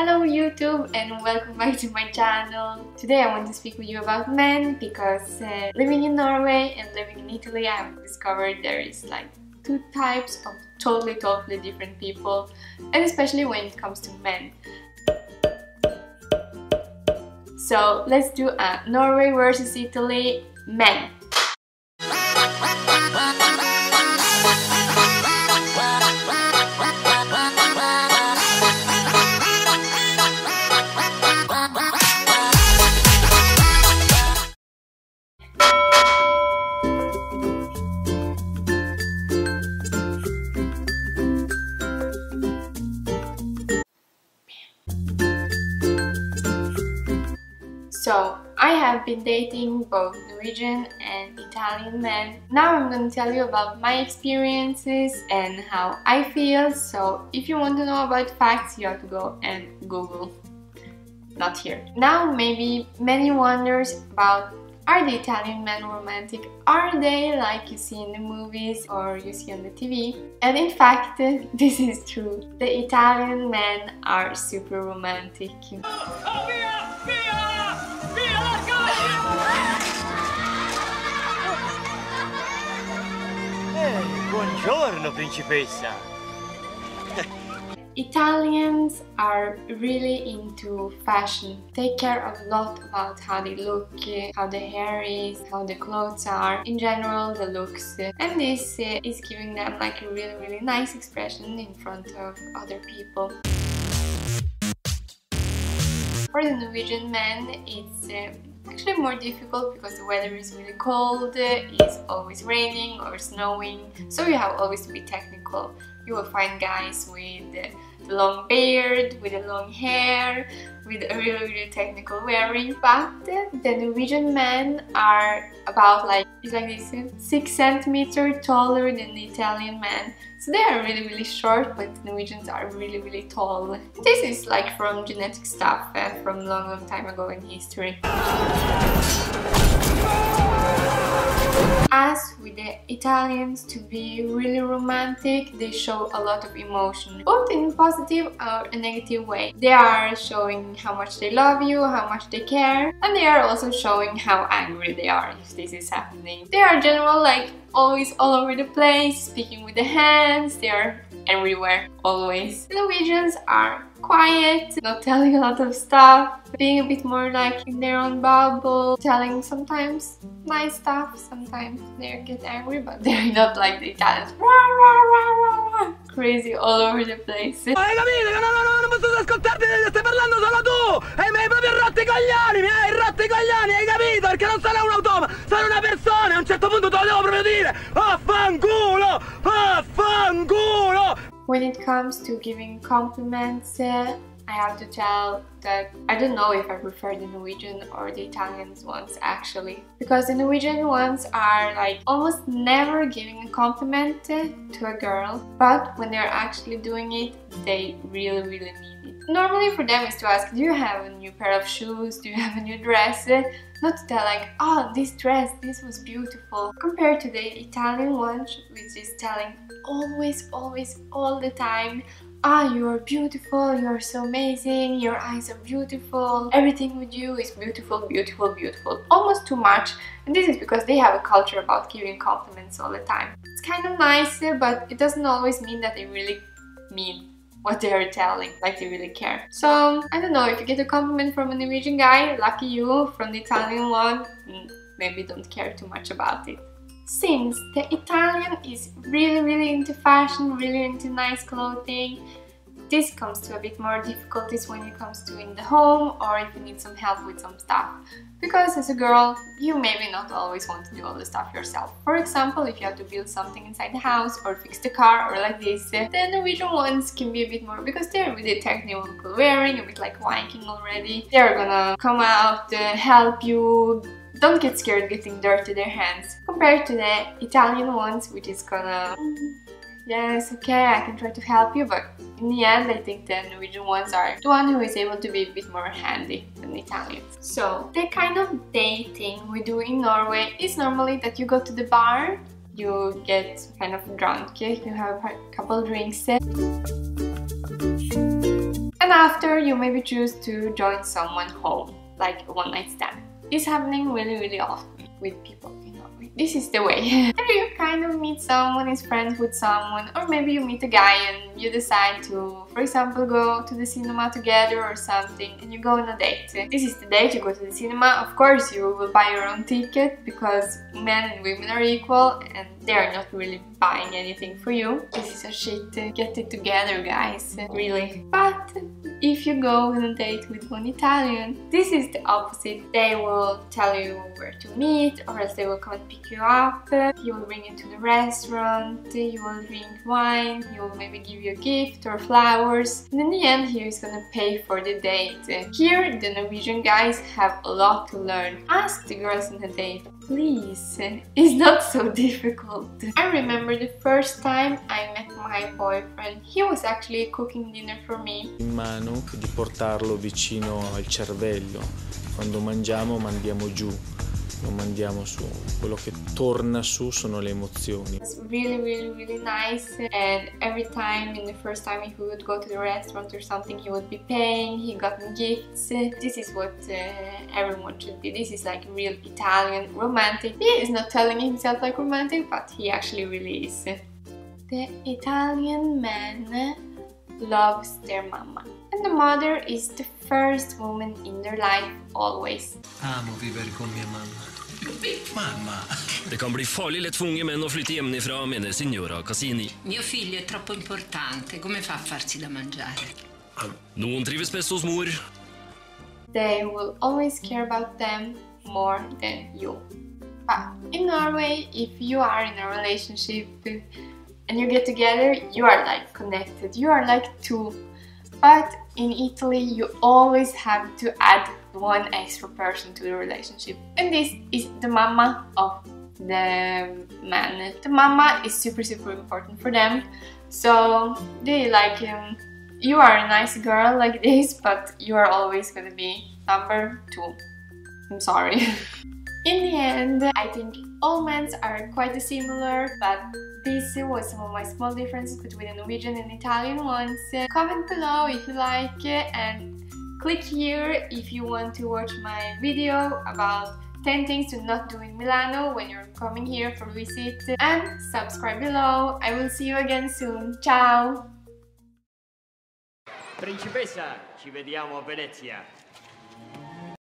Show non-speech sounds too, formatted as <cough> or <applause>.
Hello YouTube and welcome back to my channel. Today I want to speak with you about men because uh, living in Norway and living in Italy I've discovered there is like two types of totally totally different people and especially when it comes to men. So let's do a Norway versus Italy men. So, I have been dating both Norwegian and Italian men. Now I'm going to tell you about my experiences and how I feel. So, if you want to know about facts, you have to go and Google. Not here. Now, maybe many wonders about are the Italian men romantic? Are they like you see in the movies or you see on the TV? And in fact, <laughs> this is true. The Italian men are super romantic. Buongiorno, principessa. <laughs> Italians are really into fashion. They care a lot about how they look, how the hair is, how the clothes are, in general the looks. And this is giving them like a really really nice expression in front of other people. For the Norwegian men, it's uh, actually more difficult because the weather is really cold, it's always raining or snowing, so you have always to be technical. You will find guys with the long beard, with the long hair, with a really really technical wearing, but the Norwegian men are about like, it's like this, 6 centimeter taller than the Italian men. So they are really really short, but Norwegians are really really tall. This is like from genetic stuff uh, from long long time ago in history. As with the Italians, to be really romantic, they show a lot of emotion, both in positive or a negative way. They are showing how much they love you, how much they care, and they are also showing how angry they are if this is happening. They are general like always all over the place, speaking with the hands, they are everywhere, always. Norwegians are quiet, not telling a lot of stuff, being a bit more like in their own bubble, telling sometimes nice stuff, sometimes they get angry, but <laughs> they're not like the Italians. Rah, rah, rah, Crazy all over the place. Hai capito no, no, no, non posso ascoltarti, stai parlando solo tu! E mi hai proprio rotto i coglioni, mi hai rotto i coglioni, hai capito? Perché non sono un automa, sono una persona, a un certo punto te lo devo proprio dire! Affanculo! When it comes to giving compliments, uh, I have to tell that I don't know if I prefer the Norwegian or the Italian ones actually. Because the Norwegian ones are like almost never giving a compliment to a girl, but when they're actually doing it, they really, really mean it. Normally for them is to ask, do you have a new pair of shoes? Do you have a new dress? Not tell like, oh, this dress, this was beautiful. Compared to the Italian one, which is telling always, always, all the time, ah, you are beautiful, you are so amazing, your eyes are beautiful, everything with you is beautiful, beautiful, beautiful. Almost too much. And this is because they have a culture about giving compliments all the time. It's kind of nice, but it doesn't always mean that they really mean what they are telling, like they really care. So, I don't know, if you get a compliment from a Norwegian guy, lucky you, from the Italian one, mm, maybe don't care too much about it. Since the Italian is really really into fashion, really into nice clothing, this comes to a bit more difficulties when it comes to in the home or if you need some help with some stuff. Because as a girl, you maybe not always want to do all the stuff yourself. For example, if you have to build something inside the house or fix the car or like this, eh, then the Norwegian ones can be a bit more because they're really technical wearing, a bit like Viking already. They're gonna come out, help you, don't get scared getting dirt to their hands compared to the Italian ones which is gonna yes okay I can try to help you but in the end I think the Norwegian ones are the one who is able to be a bit more handy than Italians. So the kind of dating we do in Norway is normally that you go to the bar you get kind of drunk, you have a couple drinks And after, you maybe choose to join someone home, like a one night stand. It's happening really, really often with people this is the way. <laughs> maybe you kind of meet someone, is friends with someone, or maybe you meet a guy and you decide to, for example, go to the cinema together or something, and you go on a date. This is the date, you go to the cinema, of course you will buy your own ticket, because men and women are equal, and they are not really buying anything for you. This is a shit, get it together guys, really. But if you go on a date with one Italian, this is the opposite. They will tell you where to meet or else they will come and pick you up. You will bring you to the restaurant, you will drink wine, he will maybe give you a gift or flowers. And in the end, he is gonna pay for the date. Here, the Norwegian guys have a lot to learn. Ask the girls on a date please. It's not so difficult. I remember the first time I met my boyfriend. He was actually cooking dinner for me. In mano di portarlo vicino al cervello. Quando mangiamo mandiamo giù lo mandiamo su. Quello che torna su sono le emozioni. It's really really really nice and every time in the first time we would go to the restaurant or something he would be paying, he got gifts. This is what uh, everyone should be. This is like real Italian romantic. He is not telling himself like romantic but he actually really is. The Italian man loves their mama. And the mother is the first woman in their life always. Amo vivere con mia mamma. Mamma. Det kan bli farlig lett for unge menn å flytte hjemmefra, mener signora Cassini. Mio figlio è troppo importante, come fa a farsi da mangiare? Noen trives best hos mor. They will always care about them more than you. But in Norway, if you are in a relationship and you get together, you are like connected, you are like two. But in Italy, you always have to add one extra person to the relationship. And this is the mama of the man. The mama is super, super important for them. So they like, you are a nice girl like <laughs> this, but you are always gonna be number two. I'm sorry. <laughs> In the end, I think all men are quite similar, but this was some of my small differences between the Norwegian and Italian ones. Comment below if you like it and click here if you want to watch my video about 10 things to not do in Milano when you're coming here for a visit and subscribe below. I will see you again soon. Ciao! Principessa, ci vediamo a Venezia.